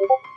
you